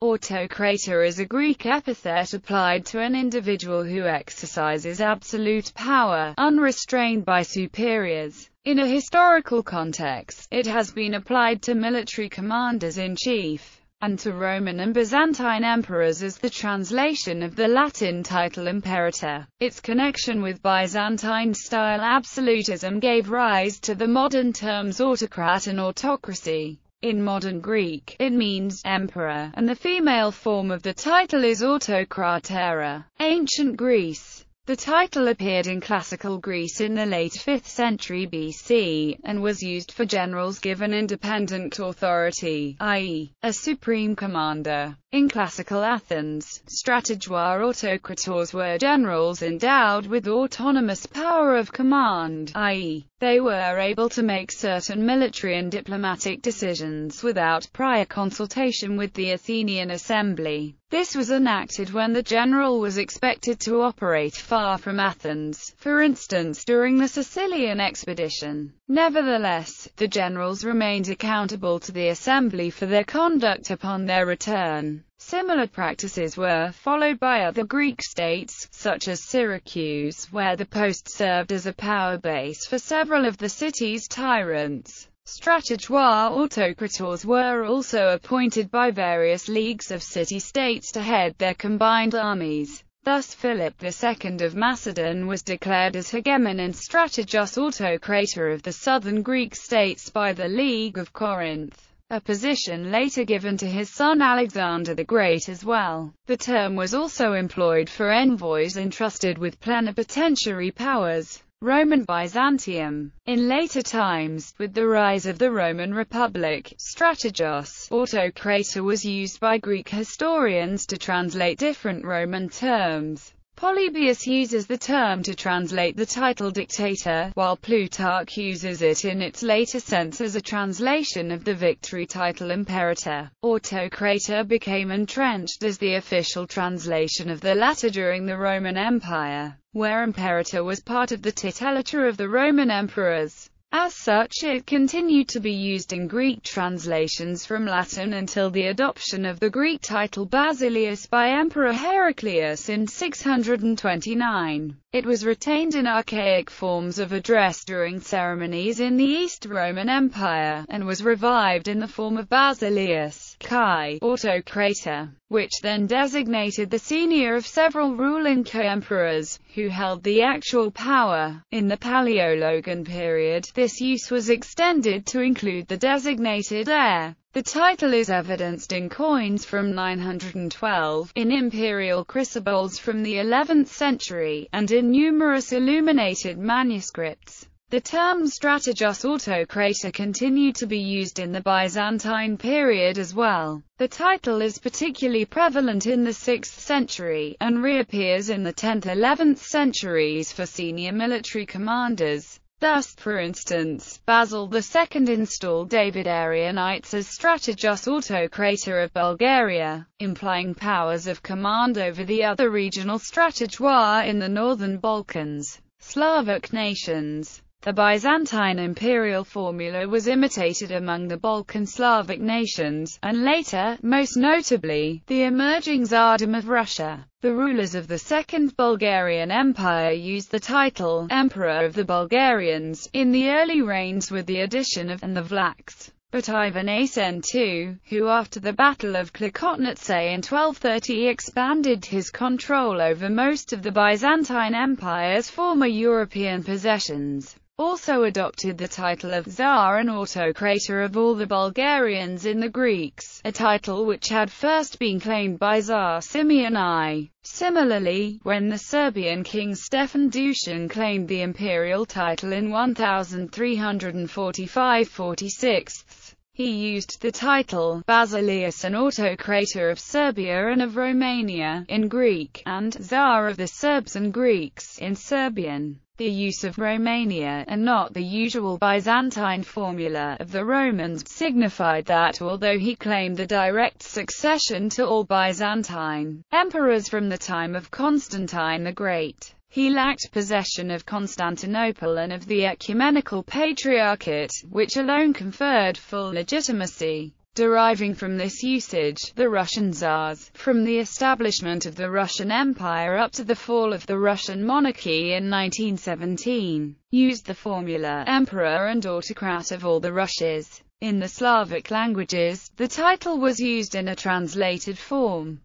Autokrator is a Greek epithet applied to an individual who exercises absolute power, unrestrained by superiors. In a historical context, it has been applied to military commanders-in-chief, and to Roman and Byzantine emperors as the translation of the Latin title imperator. Its connection with Byzantine-style absolutism gave rise to the modern terms autocrat and autocracy. In modern Greek, it means emperor, and the female form of the title is autokratera. Ancient Greece the title appeared in classical Greece in the late 5th century BC, and was used for generals given independent authority, i.e., a supreme commander. In classical Athens, strategoi autokrators were generals endowed with autonomous power of command, i.e., they were able to make certain military and diplomatic decisions without prior consultation with the Athenian assembly. This was enacted when the general was expected to operate far from Athens, for instance during the Sicilian expedition. Nevertheless, the generals remained accountable to the assembly for their conduct upon their return. Similar practices were followed by other Greek states, such as Syracuse, where the post served as a power base for several of the city's tyrants. Strategoi autokrators were also appointed by various leagues of city-states to head their combined armies. Thus Philip II of Macedon was declared as hegemon and strategos autokrator of the southern Greek states by the League of Corinth a position later given to his son Alexander the Great as well. The term was also employed for envoys entrusted with plenipotentiary powers. Roman Byzantium. In later times, with the rise of the Roman Republic, strategos, autokrator was used by Greek historians to translate different Roman terms. Polybius uses the term to translate the title dictator, while Plutarch uses it in its later sense as a translation of the victory title imperator. Autokrator became entrenched as the official translation of the latter during the Roman Empire, where imperator was part of the titulature of the Roman emperors. As such it continued to be used in Greek translations from Latin until the adoption of the Greek title Basileus by Emperor Heraclius in 629. It was retained in archaic forms of address during ceremonies in the East Roman Empire, and was revived in the form of Basileus. Kai, autokrator, which then designated the senior of several ruling co-emperors, who held the actual power. In the Paleologan period, this use was extended to include the designated heir. The title is evidenced in coins from 912, in imperial chrysobulls from the 11th century, and in numerous illuminated manuscripts. The term strategos autokrator continued to be used in the Byzantine period as well. The title is particularly prevalent in the 6th century, and reappears in the 10th-11th centuries for senior military commanders. Thus, for instance, Basil II installed David Arianites as strategos autokrator of Bulgaria, implying powers of command over the other regional strategoi in the northern Balkans. Slavic nations the Byzantine imperial formula was imitated among the Balkan Slavic nations, and later, most notably, the emerging Tsardom of Russia. The rulers of the Second Bulgarian Empire used the title Emperor of the Bulgarians in the early reigns with the addition of and the Vlachs. But Ivan Asen II, who after the Battle of Klokotnitsa in 1230 expanded his control over most of the Byzantine Empire's former European possessions, also adopted the title of Tsar and autokrator of all the Bulgarians in the Greeks, a title which had first been claimed by Tsar Simeon I. Similarly, when the Serbian king Stefan Dusan claimed the imperial title in 1345-46, he used the title Basileus an autokrator of Serbia and of Romania in Greek, and Tsar of the Serbs and Greeks in Serbian. The use of Romania, and not the usual Byzantine formula of the Romans, signified that although he claimed the direct succession to all Byzantine emperors from the time of Constantine the Great, he lacked possession of Constantinople and of the ecumenical patriarchate, which alone conferred full legitimacy Deriving from this usage, the Russian Tsars, from the establishment of the Russian Empire up to the fall of the Russian monarchy in 1917, used the formula, Emperor and Autocrat of all the Russias. In the Slavic languages, the title was used in a translated form.